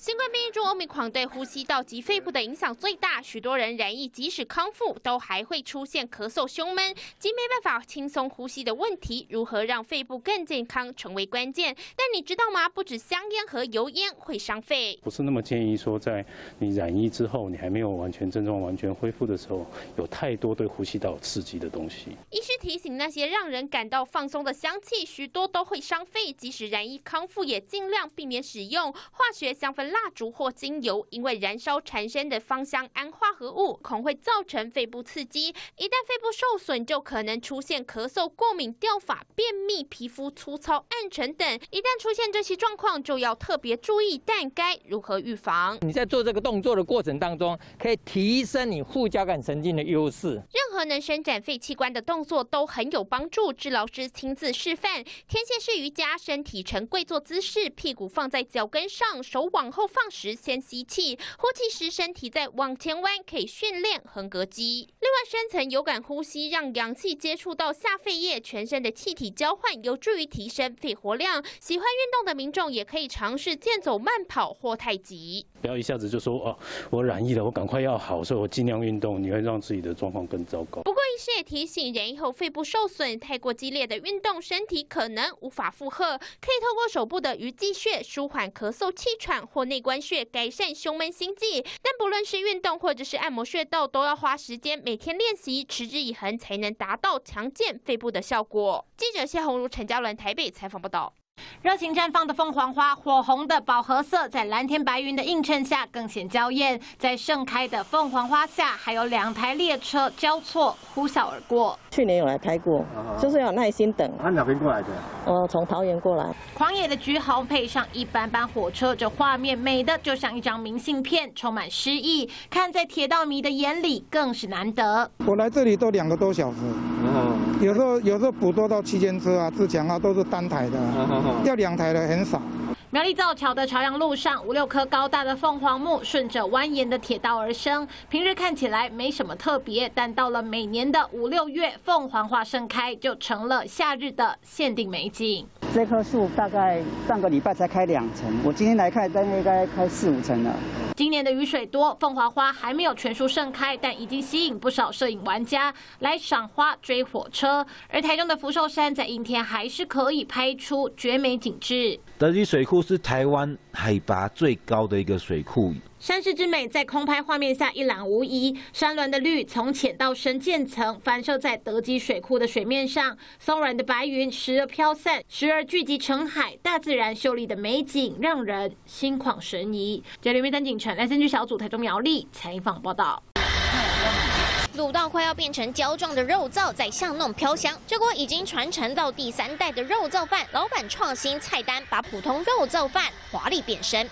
新冠病毒中，欧米狂对呼吸道及肺部的影响最大。许多人染疫，即使康复，都还会出现咳嗽、胸闷及没办法轻松呼吸的问题。如何让肺部更健康，成为关键。但你知道吗？不止香烟和油烟会伤肺，不是那么建议说，在你染疫之后，你还没有完全症状完全恢复的时候，有太多对呼吸道刺激的东西。医师提醒，那些让人感到放松的香气，许多都会伤肺。即使染疫康复，也尽量避免使用化学香氛。蜡烛或精油，因为燃烧产生的芳香胺化合物，恐会造成肺部刺激。一旦肺部受损，就可能出现咳嗽、过敏、掉发、便秘、皮肤粗糙、暗沉等。一旦出现这些状况，就要特别注意，但该如何预防？你在做这个动作的过程当中，可以提升你副交感神经的优势。任何能伸展肺器官的动作都很有帮助。治疗师亲自示范：天线式瑜伽，身体呈跪坐姿势，屁股放在脚跟上，手往后。后放时先吸气，呼气时身体再往前弯，可以训练横膈肌。另外，深层有感呼吸，让氧气接触到下肺叶，全身的气体交换，有助于提升肺活量。喜欢运动的民众也可以尝试健走、慢跑或太极。不要一下子就说哦，我染疫了，我赶快要好，所以我尽量运动，你会让自己的状况更糟糕。医师也提醒，染疫后肺部受损，太过激烈的运动，身体可能无法负荷，可以透过手部的鱼际穴舒缓咳嗽、气喘或。内关穴改善胸闷心悸，但不论是运动或者是按摩穴道，都要花时间，每天练习，持之以恒，才能达到强健肺部的效果。记者谢红如、陈嘉伦台北采访报道。热情绽放的凤凰花，火红的饱和色，在蓝天白云的映衬下更显娇艳。在盛开的凤凰花下，还有两台列车交错呼啸而过。去年有来拍过，就是要耐心等。他哪边过来的？我从桃园过来。狂野的橘红配上一般般火车，这画面美的就像一张明信片，充满诗意。看在铁道迷的眼里，更是难得。我来这里都两个多小时，有时候有时候捕捉到七千车啊、自强啊，都是单台的。要两台的很少。苗栗造桥的朝阳路上，五六棵高大的凤凰木顺着蜿蜒的铁道而生。平日看起来没什么特别，但到了每年的五六月，凤凰花盛开，就成了夏日的限定美景。这棵树大概上个礼拜才开两层，我今天来看，大概应该开四五层了。今年的雨水多，凤凰花还没有全数盛开，但已经吸引不少摄影玩家来赏花追火车。而台中的福寿山在阴天还是可以拍出绝美景致。德基水库是台湾海拔最高的一个水库。山势之美在空拍画面下一览无遗，山峦的绿从浅到深渐层反射在德基水库的水面上，松软的白云时而飘散，时而聚集成海，大自然秀丽的美景让人心旷神怡。这里面登景城来根据小组台中苗栗采访报道。卤到快要变成胶状的肉燥在巷弄飘香，这锅已经传承到第三代的肉燥饭，老板创新菜单，把普通肉燥饭华丽变身。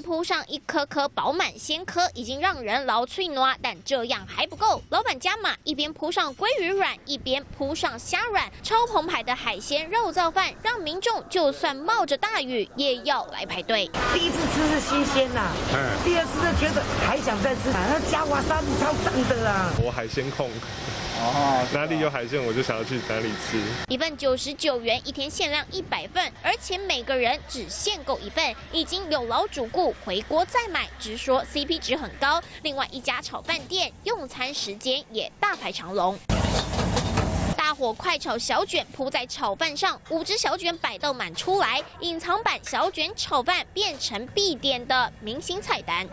铺上一颗颗饱满鲜颗，已经让人老脆挪，但这样还不够。老板加码，一边铺上鲑鱼软，一边铺上虾软，超澎湃的海鲜肉燥饭，让民众就算冒着大雨也要来排队。第一次吃是新鲜呐，嗯第二次就觉得还想再吃，那加瓦沙比超赞的啦。我海鲜控。哦，哪里有海鲜我就想要去哪里吃。一份九十九元，一天限量一百份，而且每个人只限购一份。已经有老主顾回锅再买，直说 CP 值很高。另外一家炒饭店用餐时间也大排长龙。大火快炒小卷铺在炒饭上，五只小卷摆到满出来，隐藏版小卷炒饭变成必点的明星菜单。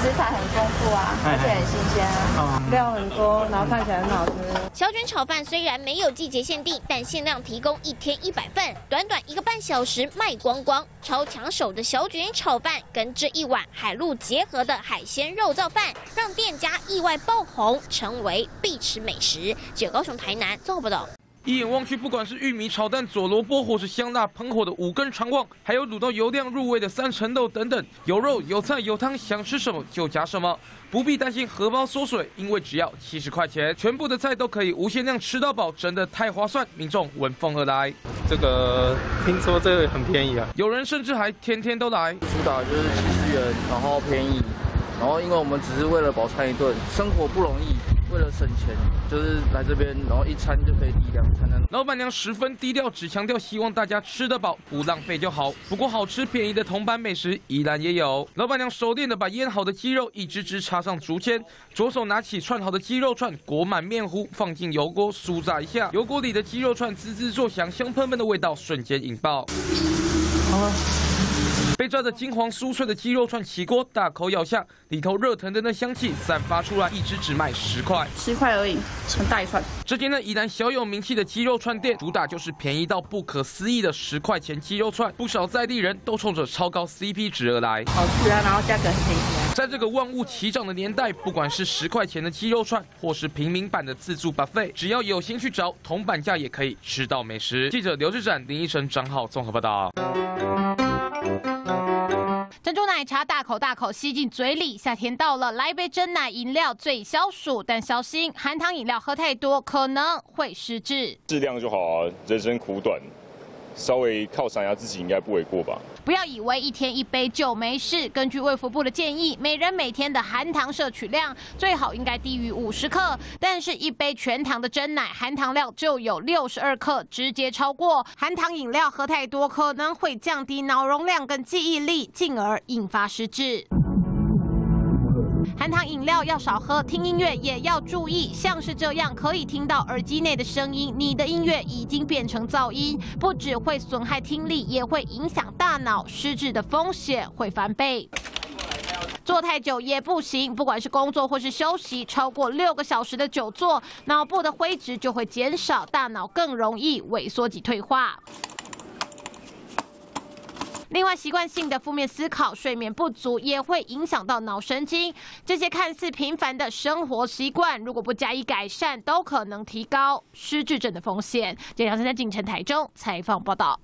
食材很丰富啊，而且很新鲜啊，料很多，然后看起来很好吃。小卷炒饭虽然没有季节限定，但限量提供一天一百份，短短一个半小时卖光光。超抢手的小卷炒饭跟这一碗海陆结合的海鲜肉燥饭，让店家意外爆红，成为必吃美食。九高雄、台南做不到。一眼望去，不管是玉米炒蛋、佐萝卜，或是香辣喷火的五根肠旺，还有卤到油亮入味的三层豆等等，有肉有菜有汤，想吃什么就夹什么，不必担心荷包缩水，因为只要七十块钱，全部的菜都可以无限量吃到饱，真的太划算！民众闻风而来，这个听说这个很便宜啊，有人甚至还天天都来。主打就是七十元，然后便宜，然后因为我们只是为了饱餐一顿，生活不容易。为了省钱，就是来这边，然后一餐就可以抵两餐的。老板娘十分低调，只强调希望大家吃得饱，不浪费就好。不过好吃便宜的铜板美食依然也有。老板娘熟练的把腌好的鸡肉一只只插上竹签，左手拿起串好的鸡肉串，裹满面糊，放进油锅酥炸一下，油锅里的鸡肉串滋滋作响，香喷喷的味道瞬间引爆。被炸得金黄酥脆的鸡肉串起锅，大口咬下，里头热腾腾的香气散发出来，一只只卖十块，十块而已，很大一串。这间呢，依然小有名气的鸡肉串店，主打就是便宜到不可思议的十块钱鸡肉串，不少在地人都冲着超高 CP 值而来。好吃啊，然后价格很便宜。在这个万物齐涨的年代，不管是十块钱的鸡肉串，或是平民版的自助 buffet，只要有心去找，铜板价也可以吃到美食。记者刘志展、林依晨、张浩综合报道。珍珠奶茶大口大口吸进嘴里，夏天到了，来一杯真奶饮料最消暑，但小心含糖饮料喝太多可能会失智。适量就好啊，人生苦短，稍微犒赏一下自己应该不为过吧。不要以为一天一杯就没事。根据卫福部的建议，每人每天的含糖摄取量最好应该低于五十克。但是，一杯全糖的真奶含糖量就有六十二克，直接超过。含糖饮料喝太多可能会降低脑容量跟记忆力，进而引发失智。含糖饮料要少喝，听音乐也要注意。像是这样可以听到耳机内的声音，你的音乐已经变成噪音，不只会损害听力，也会影响大脑，失智的风险会翻倍。坐太久也不行，不管是工作或是休息，超过六个小时的久坐，脑部的灰质就会减少，大脑更容易萎缩及退化。另外，习惯性的负面思考、睡眠不足也会影响到脑神经。这些看似平凡的生活习惯，如果不加以改善，都可能提高失智症的风险。这两天在锦城台中采访报道。